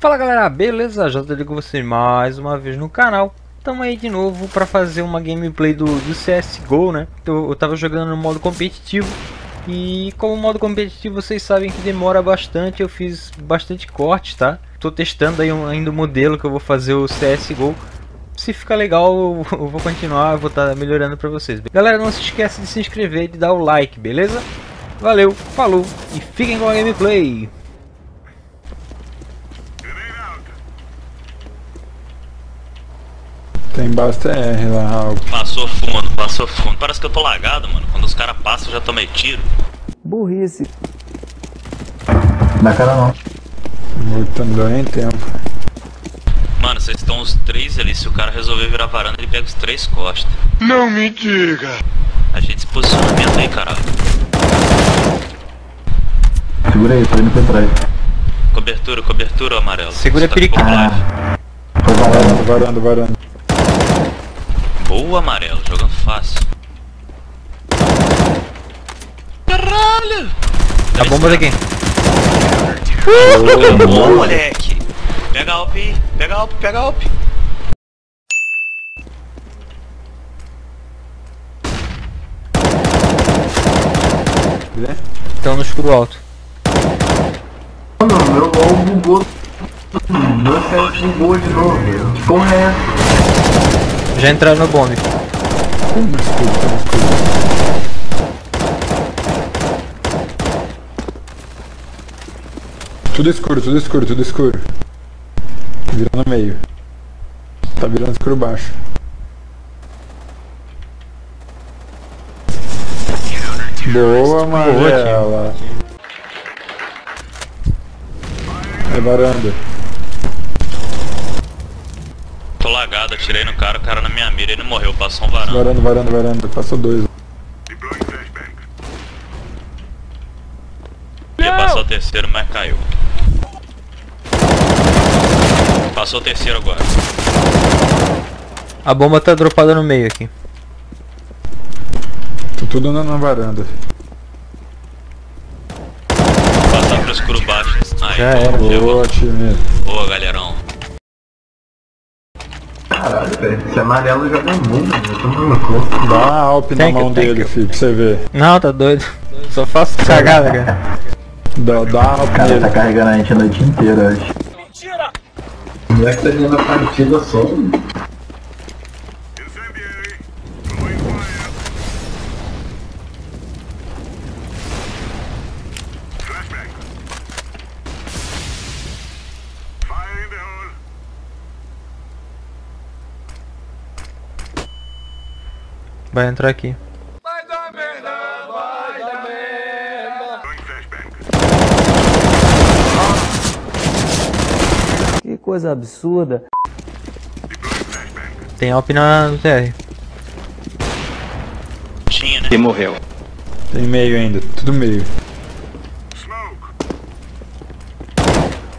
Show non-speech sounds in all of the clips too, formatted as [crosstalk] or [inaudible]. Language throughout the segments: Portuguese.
Fala galera, beleza? Já tô com vocês mais uma vez no canal Tamo aí de novo para fazer uma gameplay do, do CSGO, né? Eu, eu tava jogando no modo competitivo E como modo competitivo vocês sabem que demora bastante Eu fiz bastante corte, tá? Tô testando aí um, ainda o modelo que eu vou fazer o CSGO se ficar legal, eu vou continuar, eu vou estar tá melhorando para vocês. Galera, não se esqueça de se inscrever e de dar o like, beleza? Valeu, falou e fiquem com a gameplay! Tem basta R lá, Raul. Passou fundo, passou fundo. Parece que eu tô lagado, mano. Quando os caras passam, eu já tomei tiro. Burrice. Na cara não. Mortando em tempo. Mano, vocês estão os três ali. Se o cara resolver virar varanda, ele pega os três costas. Não me diga! A gente se posicionamento aí, caralho. Segura aí, tô indo pra trás. Cobertura, cobertura, amarelo. Segura Você tá com live. Foi Varando, varando, varando. Boa, amarelo. Jogando fácil. Caralho! A bomba daqui. Boa, moleque! Pega a aí. Pega a AWP, pega a AWP. Estão no escuro alto. Mano, meu gol bugou. Meu bugou de novo. Que porra é essa? Já entraram no bombe. Tudo escuro, tudo escuro, tudo escuro. Vira no meio. Tá virando escuro baixo. Boa, amarela. É varanda. Tô lagado, atirei no cara, o cara na minha mira, ele morreu, passou um varão. Varanda, varanda, varanda. Passou dois. Ia passar o terceiro, mas caiu. Passou o terceiro agora. A bomba tá dropada no meio aqui. Tô tudo na, na varanda. Passar pro escuro baixo. Aí, Já boa, era. Boa, time. Boa, galerão. Caralho, velho. Esse amarelo joga muito, velho. Tô maluco. Dá uma Alp na mão dele, filho, pra você ver. Não, tá doido. Só faço cagada, cara. Dá, dá uma Alp O cara nele. tá carregando a gente a noite inteira hoje. Mentira! O moleque tá ganhando a partida só. Vai entrar aqui. Que coisa absurda. Tem AWP na no TR. Tinha, né? E morreu. Tem meio ainda, tudo meio.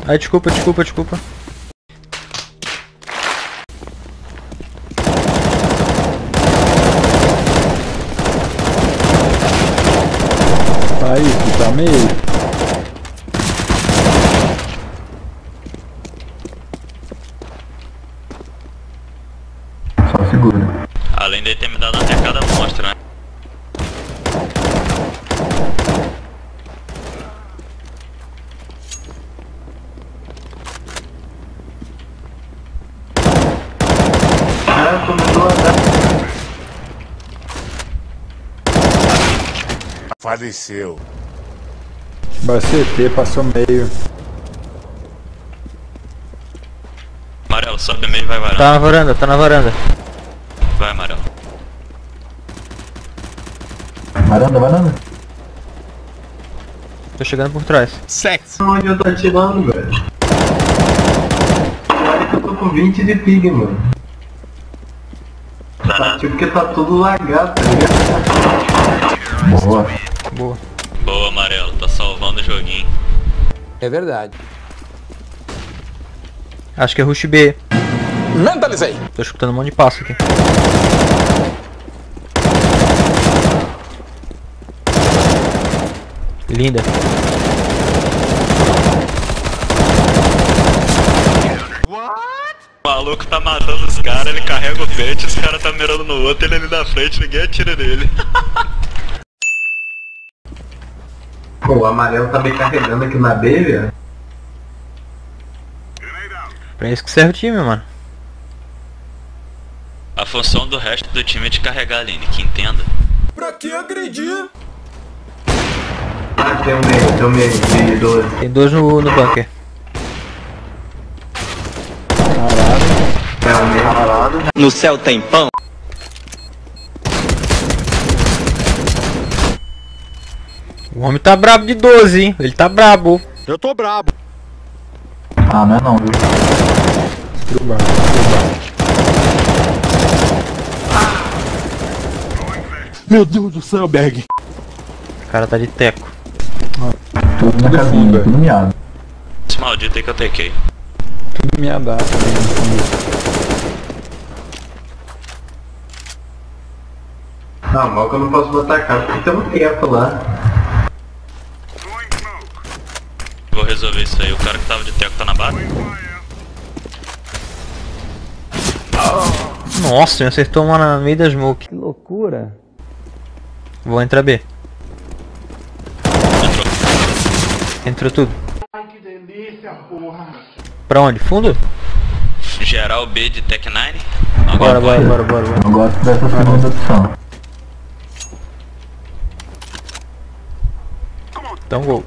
Ai, desculpa, desculpa, desculpa. Tá aí, filho, tá meio. Só segura. Além de ter me dado até cada mostra, né? Ah. Faleceu. CT, passou meio. Amarelo, sobe meio e vai varando. Tá na varanda, tá na varanda. Vai, amarelo. Varanda, varanda. Tô chegando por trás. Sexo. Onde eu tô atirando, velho? Olha que eu tô com 20 de pig, mano. Tá, tipo que tá tudo lagado, tá ligado? Boa. Boa, amarelo, tá salvando o joguinho. É verdade. Acho que é Rush B. Mentalizei! Tô escutando um monte de passo aqui. Linda. maluco tá matando os caras, ele carrega o pente, os caras tá mirando no outro, ele ali na frente, ninguém atira nele. [laughs] Pô, o amarelo tá me carregando aqui na B, velho. Pra isso que serve o time, mano. A função do resto do time é de carregar a Aline, que entenda. Ah, tem um meio, tem um meio de 12. Tem dois no, no bunker. É um meio. No céu tem pão. O homem tá brabo de 12, hein? Ele tá brabo. Eu tô brabo. Ah, não é não, viu? Escuro baixo, escuro baixo. Meu Deus do céu, Berg. O cara tá de teco. Tudo na casinha, tudo miado. Esse maldito aí que eu tequei. Tudo fundo. Não, mal que eu não posso botar a cara, porque tem um tempo lá. Vou resolver isso aí, o cara que tava de teco tá na base. Nossa, me acertou uma no meio da smoke. Que loucura. Vou entrar B. Entrou. Entrou tudo. Ai, que delícia, porra. Pra onde? Fundo? Geral B de Tech 9. Bora, Agora bora, vai. bora, bora, bora. Eu gosto dessa segunda opção. Então gol.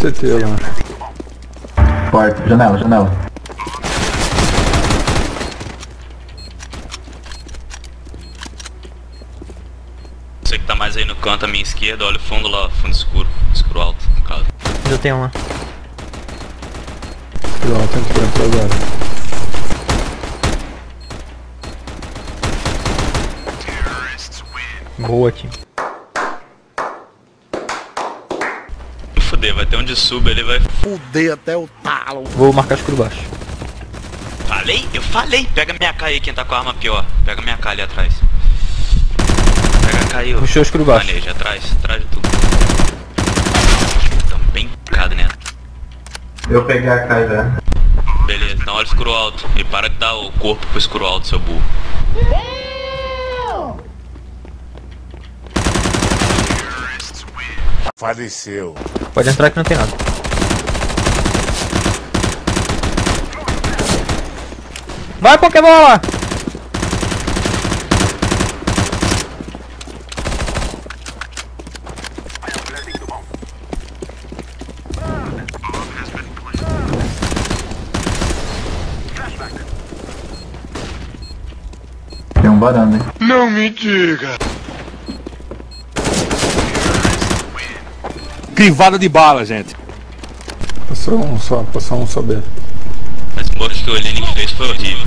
CT lá. Porta, janela, janela. Você que tá mais aí no canto à minha esquerda, olha o fundo lá, fundo escuro. Escuro alto, no caso. Já tem uma. Pronto, entrou, entrou agora. Boa, time. Fuder, um de sub, ele vai. Fudei até o talo. Vou marcar escuro baixo. Falei? Eu falei! Pega minha K aí, quem tá com a arma pior. Pega minha K ali atrás. Pega a K aí, ô. Puxou escuro baixo. Maneja, atrás, atrás de tudo. Tamo bem picado, né? Eu peguei a Kai já. Beleza, então olha o escuro alto. E para de dar o corpo pro escuro alto, seu burro. Faleceu. Pode entrar que não tem nada. Vai, Pokébola! Tem um varanda, hein? Não me diga. Crivada de bala, gente. Passou um só, passou um só B. Mas o smoke que o Lenin fez foi horrível.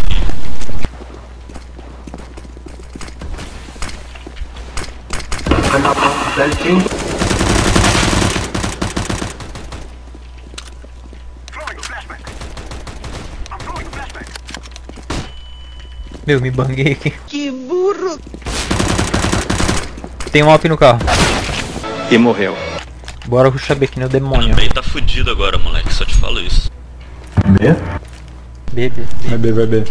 Meu, me banguei aqui. Que burro! Tem um alp no carro. E morreu. Bora ruxar B que nem o demônio. Também tá fudido agora, moleque, só te falo isso. B? B, B. Vai B, vai B.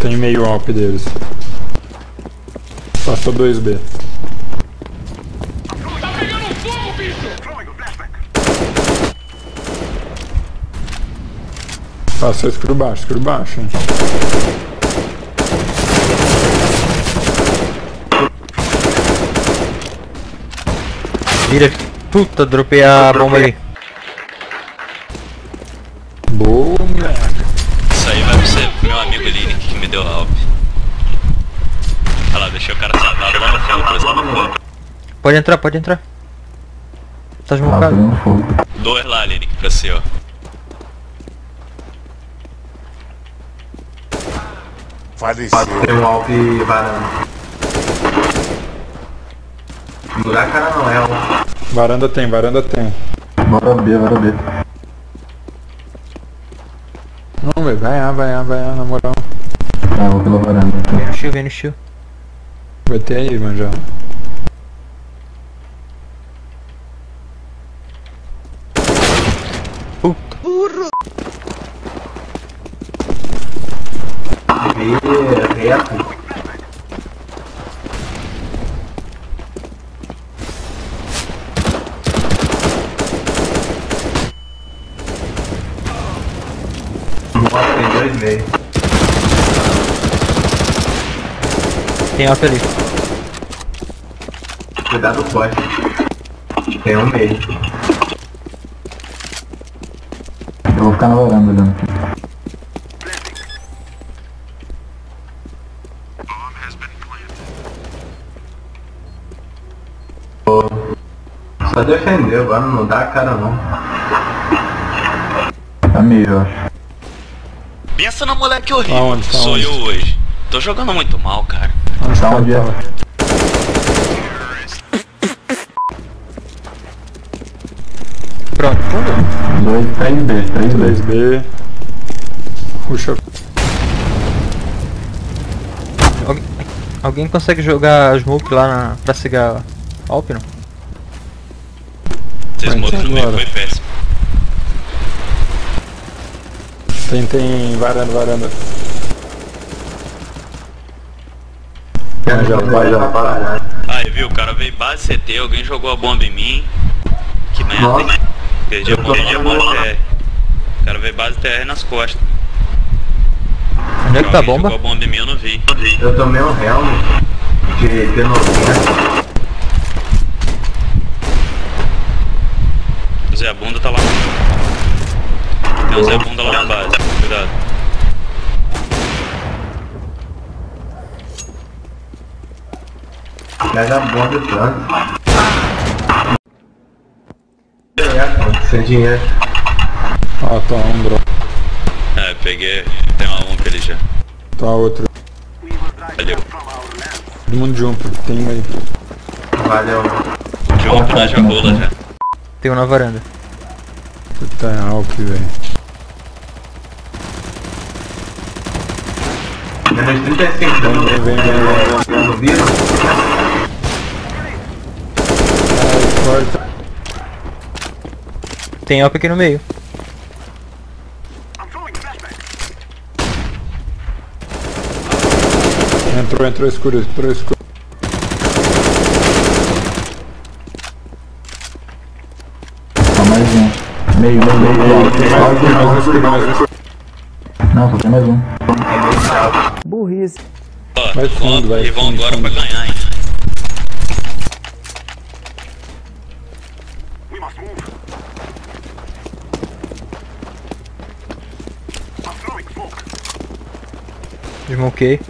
Tem meio alp deles. Passou 2B. Passou escuro baixo, escuro baixo. hein. Vira. Puta, dropei a bomba ali. Boa, moleque. Isso aí vai pro meu amigo Lenin que me deu a alp. Olha lá, deixei o cara sentado lá no fundo, por exemplo. Pode entrar, pode entrar. Tá Lá esmocado. pegando fogo. Dois lá, Lenin, pra você, ó. Faleceu. Tem um alp varanda. Segurar a cara não, é um. Varanda tem, varanda tem. Bora B, bora B. Não, velho, vai A, vai A, vai A, na moral. Tá, vou pela varanda. Vem no shield, vem no shield. Vai ter aí, mano, já. B, reto. Nossa, tem dois meio. Tem alta ali. Cuidado forte. Tem um meio. Eu vou ficar na varanda olhando. Só defendeu, agora não dá a cara não. Tá meio, eu acho. Pensa no moleque horrível Aonde, tá sou onde? eu hoje. Tô jogando muito mal, cara. Tá tá, onde é? tava? Pronto. 2, 3B, 3B. 3B. Puxa. Alguém, alguém consegue jogar smoke lá na, pra cegar Alp, não? Vocês Vai, moram no meio, agora. foi péssimo. Tem, tem varanda, varanda. Já, vai já, para. Aí, viu, o cara veio base CT, alguém jogou a bomba em mim. Que merda, Nossa. hein? Perdi a bomba, perdi a bomba. TR. O cara veio base TR nas costas. Onde é que tá a bomba? Jogou a bomba em mim, eu não vi. Eu tomei um helm de P90. O Zé Bunda tá lá. Tem um Zé Bunda lá na base. Cuidado. Pega a bomba e planta. É, sem dinheiro. Ó, tá um drop. É, peguei. Tem uma ump ali já. Tá outro. Valeu. Todo mundo jumpa. Tem um aí. Valeu. Jump na jabola já. Tem um na varanda. Puta é Alp, velho. Menos 35 Vem, vem, vem, vem, vem. no vírus. Ai, corta. Tem Alp aqui no meio. Entrou, entrou escuro, entrou escuro. Só mais um. Meio, meio, meio, meio. Mais um, mais um escuro, mais um escuro. Não, só tem mais um. Burrice. Ó, Vai fundo, vai e vão fundo, agora fundo. pra ganhar, Smokei.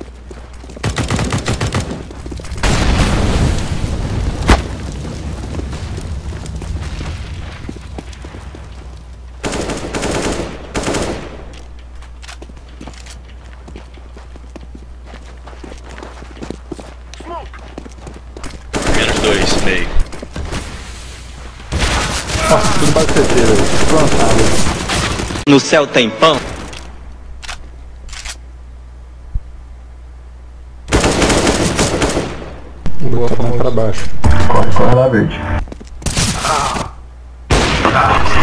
Menos dois, meio. Nossa, tudo bateteiro aí. Plantado. No céu tem pão. Boa, Tá mais famoso. pra baixo. Corre, corre lá, verde.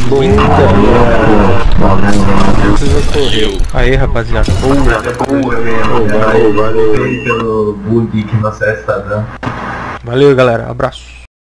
Boa. Valeu, valeu. Precisa correr. Eu. Aí, rapaziada. Boa. Valeu, valeu. pelo bug que no CS tá dando. Valeu, galera. Abraço.